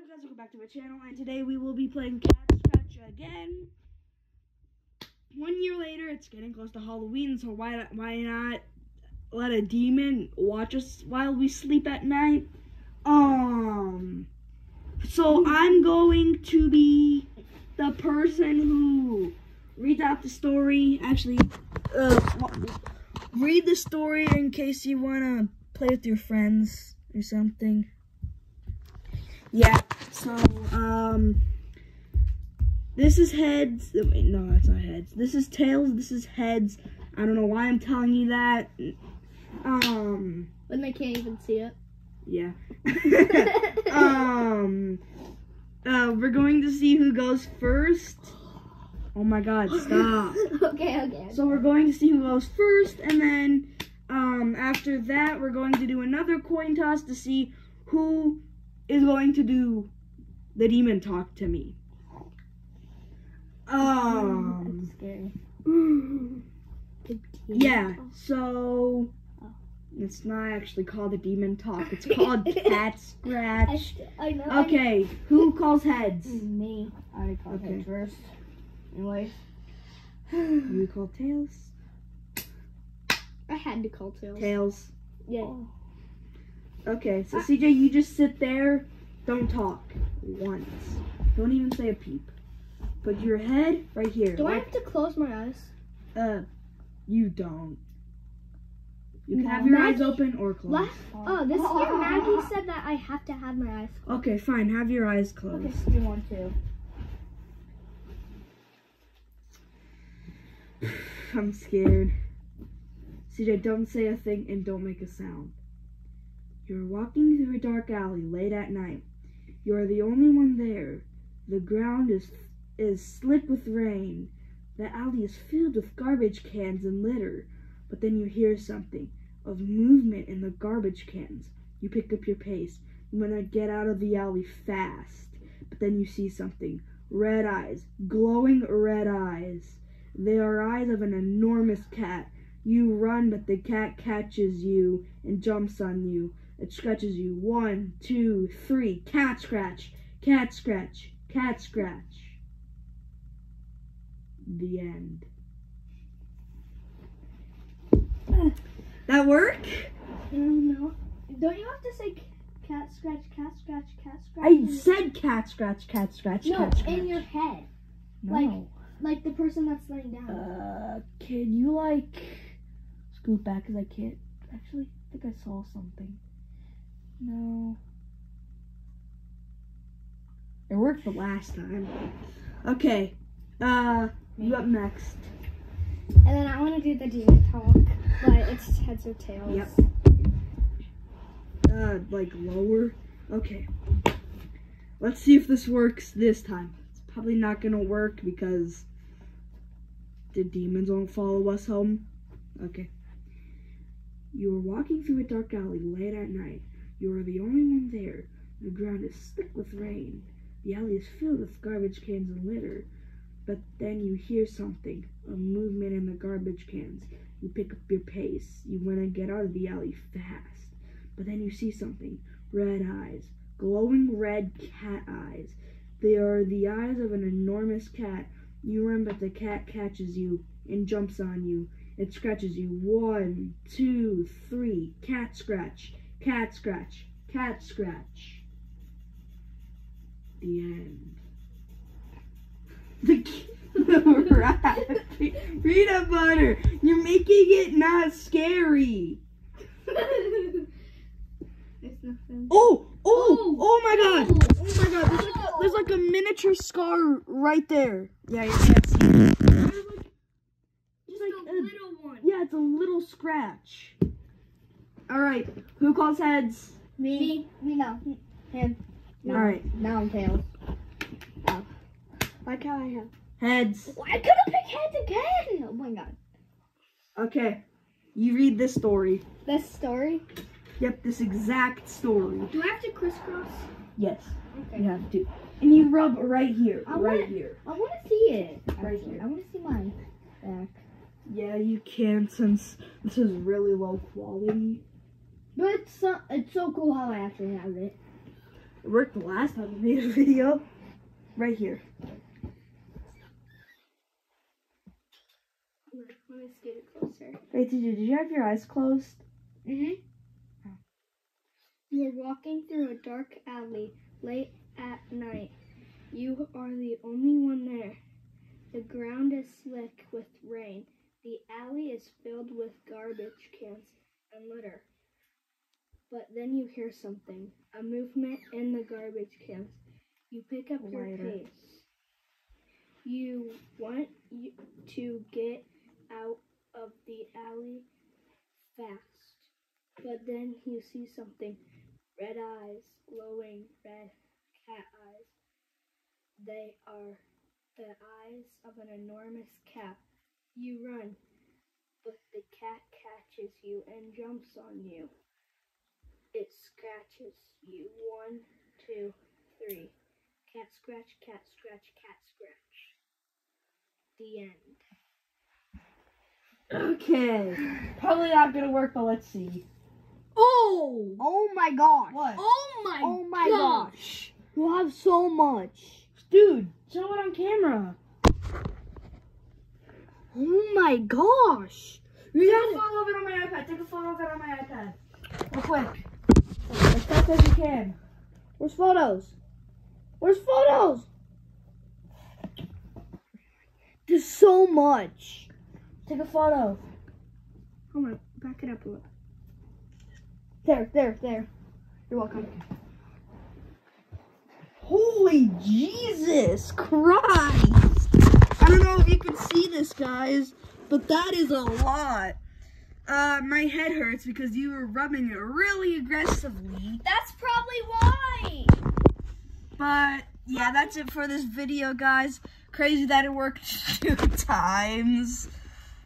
up guys, welcome back to my channel and today we will be playing Cat Scratch again. One year later, it's getting close to Halloween, so why not, why not let a demon watch us while we sleep at night? Um so I'm going to be the person who reads out the story. Actually, uh, read the story in case you wanna play with your friends or something. Yeah, so, um, this is heads. Wait, no, that's not heads. This is tails. This is heads. I don't know why I'm telling you that. Um, When they can't even see it. yeah. um, uh, we're going to see who goes first. Oh my god, stop. okay, okay. So we're going to see who goes first, and then um, after that, we're going to do another coin toss to see who is going to do the demon talk to me. Um, It's scary. yeah. So it's not actually called a demon talk. It's called cat scratch. I know. I- Okay, who calls heads? Me. I call called Okay. it first. Anyways. You call tails. I had to call tails. Tails. Yeah. Okay, so Ah. CJ, you just sit there, don't talk once. Don't even say a peep. Put your head right here. Do I have to close my eyes? Uh, you don't. You can No. have your eyes open or closed. Last, oh, this year Maggie said that I have to have my eyes closed. Okay, fine. Have your eyes closed. Okay, so you want to. I'm scared. CJ, don't say a thing and don't make a sound. You're walking through a dark alley late at night. You are the only one there. The ground is is slick with rain. The alley is filled with garbage cans and litter. But then you hear something of movement in the garbage cans. You pick up your pace. You want to get out of the alley fast. But then you see something. Red eyes. Glowing red eyes. They are eyes of an enormous cat. You run, but the cat catches you and jumps on you. It scratches you. One, two, three. Cat scratch. Cat scratch. Cat scratch. The end. That work? No. Don't know. Don't you have to say cat scratch, cat scratch, cat scratch? I said cat scratch, cat scratch, no, cat scratch. in your head. no. like- Like the person that's laying down. Uh, can you like scoot back? Cause I can't. Actually, I think I saw something. No. It worked the last time. Okay. Uh, you up next. And then I want to do the demon talk, but it's heads or tails. Yep. Uh, like lower. Okay. Let's see if this works this time. It's probably not gonna work because the demons won't follow us home. Okay. You are walking through a dark alley late at night. You are the only one there. The ground is slick with rain. The alley is filled with garbage cans and litter. But then you hear something, a movement in the garbage cans. You pick up your pace. You want to get out of the alley fast. But then you see something. Red eyes. Glowing red cat eyes. They are the eyes of an enormous cat. You run, but the cat catches you and jumps on you. It scratches you. One, two, three. Cat scratch. Cat scratch. Cat scratch. The end. The, the rat. Peanut butter. You're making it not scary. Oh, oh, Oh. oh my god. Oh, oh my god. There's like, a, there's like a miniature scar right there. Yeah, you can't see. it. There's like, Just like a a- little one. yeah, it's a little scratch. All right, who calls heads? Me. Me no. Him. No. All right, Now I'm tails. Oh. Why can't I have? heads. I could have picked heads again. Oh my god. Okay, you read this story. This story. Yep, this exact story. Do I have to crisscross? Yes, Okay. you have to. And you rub right here, I right want- here. I want to see it. Right actually. here. I want to see mine. Back. Yeah, you can since this is really low quality. But it's so, it's so cool how I actually have it. It worked the last time we made a video. Right here. Let me get it closer. Wait, did you, did you have your eyes closed? Mm-hmm. You are walking through a dark alley late at night. You are the only one there. The ground is slick with rain. The alley is filled with garbage cans and litter. But then you hear something a movement in the garbage cans. You pick up your pace. You want to get out of the alley fast. But then you see something red eyes, glowing red cat eyes. They are the eyes of an enormous cat. You run, but the cat catches you and jumps on you. It scratches you. One, two, three. Cat scratch, cat scratch, cat scratch. The end. Okay. Probably not gonna work, but let's see. Oh! Oh my gosh. What? Oh my, Oh my gosh! You have so much. Dude, show it on camera. Oh my gosh. You Take a got photo of it on my iPad. Take a photo of it on my iPad. Real quick. As fast as you can. Where's photos? Where's photos? There's so much. Take a photo. Hold on, back it up a little. There, there, there. You're welcome. Holy Jesus Christ! I don't know if you can see this, guys, but that is a lot. Uh, my head hurts because you were rubbing it really aggressively. That's probably why! But yeah, that's it for this video, guys. Crazy that it worked two times.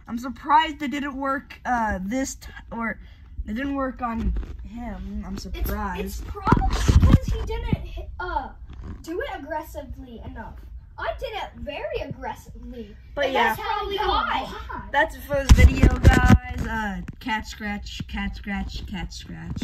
I'm surprised it didn't work uh, this time, or it didn't work on him. I'm It's, surprised. it's probably because he didn't uh do it aggressively enough. I did it very aggressively. but and yeah, that's probably why. that's it for this video, guys. Uh, cat scratch, cat scratch, cat scratch.